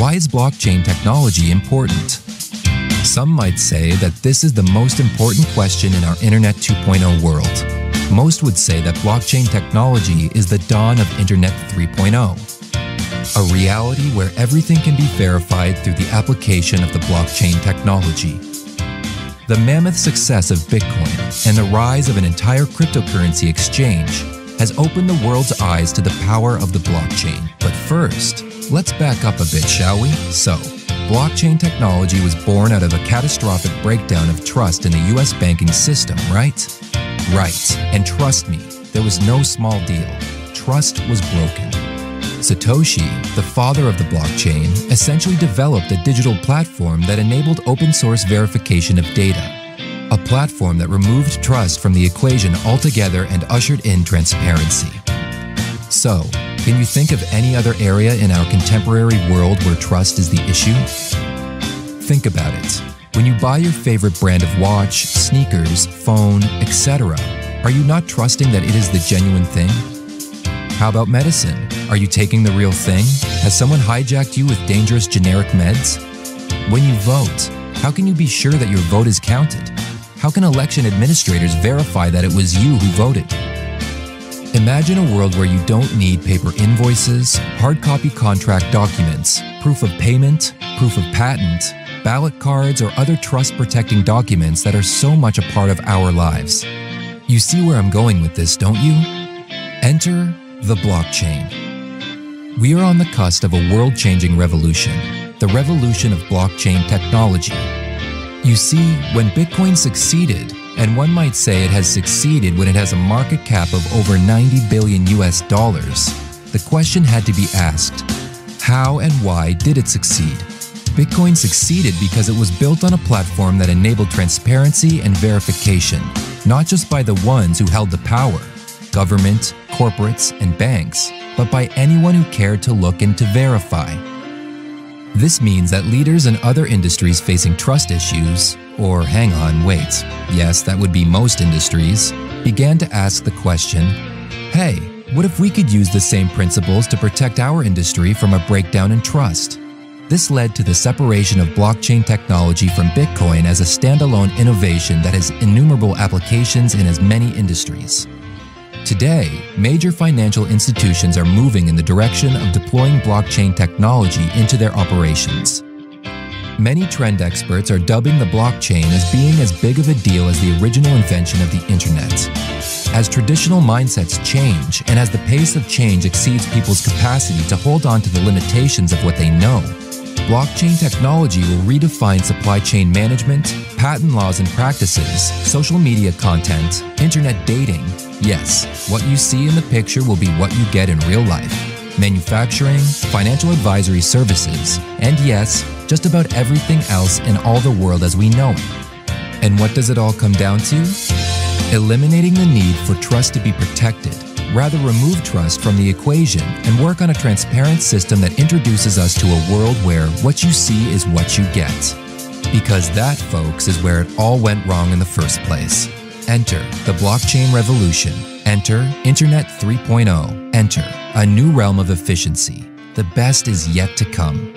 Why is blockchain technology important? Some might say that this is the most important question in our Internet 2.0 world. Most would say that blockchain technology is the dawn of Internet 3.0, a reality where everything can be verified through the application of the blockchain technology. The mammoth success of Bitcoin and the rise of an entire cryptocurrency exchange has opened the world's eyes to the power of the blockchain. But first, let's back up a bit, shall we? So, blockchain technology was born out of a catastrophic breakdown of trust in the US banking system, right? Right. And trust me, there was no small deal. Trust was broken. Satoshi, the father of the blockchain, essentially developed a digital platform that enabled open source verification of data a platform that removed trust from the equation altogether and ushered in transparency. So, can you think of any other area in our contemporary world where trust is the issue? Think about it. When you buy your favorite brand of watch, sneakers, phone, etc., are you not trusting that it is the genuine thing? How about medicine? Are you taking the real thing? Has someone hijacked you with dangerous generic meds? When you vote, how can you be sure that your vote is counted? How can election administrators verify that it was you who voted? Imagine a world where you don't need paper invoices, hard copy contract documents, proof of payment, proof of patent, ballot cards, or other trust protecting documents that are so much a part of our lives. You see where I'm going with this, don't you? Enter the blockchain. We are on the cusp of a world changing revolution, the revolution of blockchain technology. You see, when Bitcoin succeeded, and one might say it has succeeded when it has a market cap of over 90 billion US dollars, the question had to be asked how and why did it succeed? Bitcoin succeeded because it was built on a platform that enabled transparency and verification, not just by the ones who held the power government, corporates, and banks, but by anyone who cared to look and to verify. This means that leaders in other industries facing trust issues, or hang on, wait, yes, that would be most industries, began to ask the question hey, what if we could use the same principles to protect our industry from a breakdown in trust? This led to the separation of blockchain technology from Bitcoin as a standalone innovation that has innumerable applications in as many industries. Today, major financial institutions are moving in the direction of deploying blockchain technology into their operations. Many trend experts are dubbing the blockchain as being as big of a deal as the original invention of the internet. As traditional mindsets change and as the pace of change exceeds people's capacity to hold on to the limitations of what they know, blockchain technology will redefine supply chain management, patent laws and practices, social media content, internet dating, Yes, what you see in the picture will be what you get in real life. Manufacturing, financial advisory services, and yes, just about everything else in all the world as we know it. And what does it all come down to? Eliminating the need for trust to be protected. Rather, remove trust from the equation and work on a transparent system that introduces us to a world where what you see is what you get. Because that, folks, is where it all went wrong in the first place. Enter the blockchain revolution. Enter Internet 3.0. Enter a new realm of efficiency. The best is yet to come.